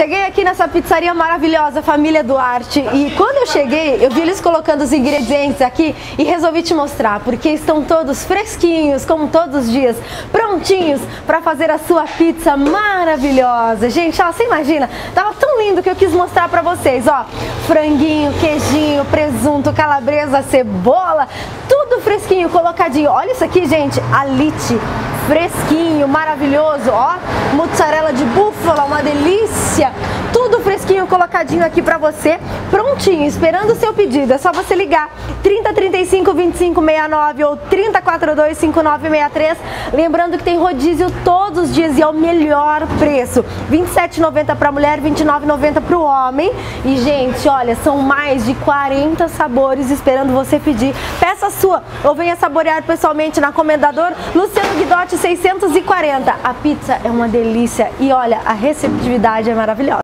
Cheguei aqui nessa pizzaria maravilhosa, família Duarte, e quando eu cheguei, eu vi eles colocando os ingredientes aqui e resolvi te mostrar, porque estão todos fresquinhos, como todos os dias, prontinhos para fazer a sua pizza maravilhosa. Gente, ó, você imagina, tava tão lindo que eu quis mostrar para vocês, ó, franguinho, queijinho, presunto, calabresa, cebola, tudo fresquinho, colocadinho. Olha isso aqui, gente, alite fresquinho, maravilhoso, ó, mozzarella de búfala, uma delícia, tudo fresquinho colocadinho aqui pra você, prontinho, esperando o seu pedido, é só você ligar 30 35 25 69 ou 30 42 59 63, lembrando que tem rodízio todos os dias e é o melhor preço, 27,90 pra mulher, 29,90 pro homem, e gente, olha, são mais de 40 sabores esperando você pedir, peça sua, ou venha saborear pessoalmente na Comendador Luciano Guidotti 640. A pizza é uma delícia e olha, a receptividade é maravilhosa.